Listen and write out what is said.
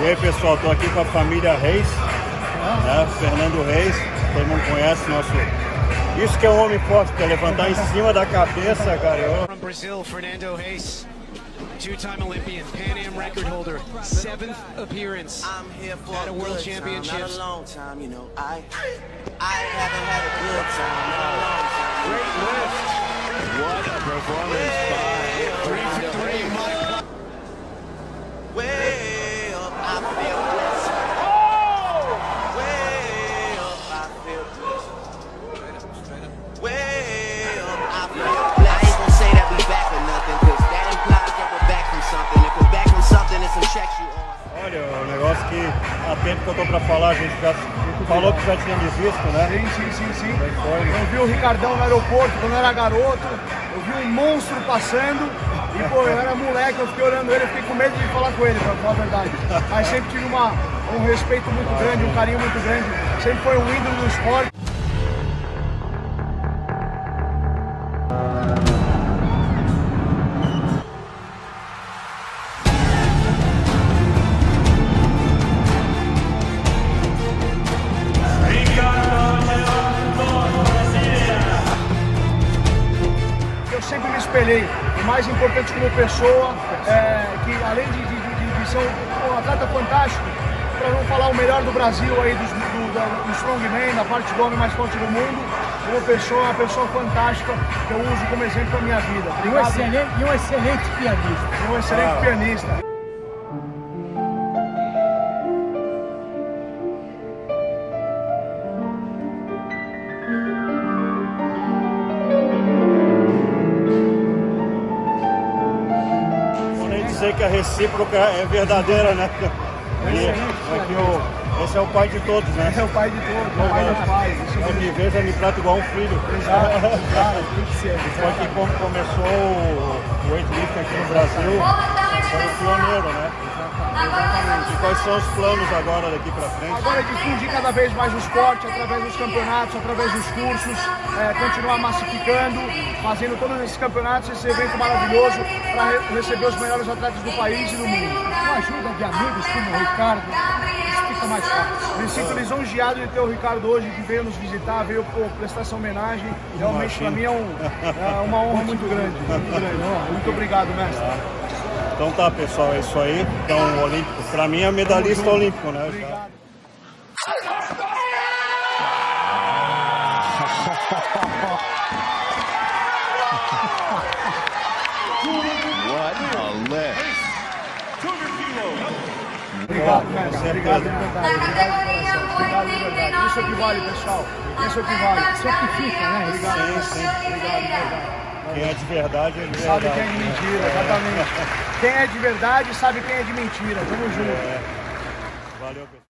E aí pessoal, tô aqui com a família Reis, né? Fernando Reis, todo mundo conhece nosso. Isso que é um homem forte, que é levantar em cima da cabeça, cara. Eu... From Brazil, Fernando Reis, two-time Olympian, Pan Am record holder, seventh appearance I'm here for at a World good time, not a long time, you know. I I haven't had a good time, not a long time. Great lift. What a performance que eu tô pra falar, a gente já falou que já tínhamos visto, né? Sim, sim, sim, sim. Eu vi o Ricardão no aeroporto quando eu era garoto, eu vi um monstro passando e, pô, eu era moleque, eu fiquei olhando ele, eu fiquei com medo de falar com ele, pra falar a verdade. Mas sempre tive uma, um respeito muito grande, um carinho muito grande, sempre foi um ídolo do esporte. Espelhei. O mais importante como pessoa, é, que além de, de, de- de ser um, um atleta fantástico, para não falar o melhor do Brasil aí, dos, do, da, do strongman, da parte do homem mais forte do mundo, uma pessoa, uma pessoa fantástica que eu uso como exemplo para minha vida. E um excelente, e um excelente pianista. E um excelente Ah. pianista. Dizer que a recíproca é verdadeira, né? E é que o, esse é o pai de todos, né? É o pai de todos, é o pai dos pais. Me vejo, eu me trato igual um filho. Cara, tem que ser. Foi que como começou o weightlifting aqui no Brasil, foi o pioneiro, né? E quais são os planos agora daqui pra frente? Agora é difundir cada vez mais o esporte através dos campeonatos, através dos cursos, é, continuar massificando, fazendo todos esses campeonatos, esse evento maravilhoso para receber os melhores atletas do país e do mundo. Com a ajuda de amigos como o Ricardo, fica mais fácil. Me sinto lisonjeado de ter o Ricardo hoje que veio nos visitar, veio pô, prestar essa homenagem. Realmente para mim é, um- é uma honra muito grande. Muito, grande. muito obrigado, mestre. Então tá, pessoal, é isso aí. Então, o olímpico, pra mim é medalhista olímpico, né? Obrigado. What a lift. Obrigado, mestre. Obrigado. Obrigado verdade. Isso é que vale, pessoal. Isso é que vale. Isso é o que fica, né? Obrigado, Sim, sim. Obrigado. Quem é de verdade é de Sabe verdade. quem é de mentira, exatamente. Quem é de verdade sabe quem é de mentira. Tamo junto. Valeu, pessoal.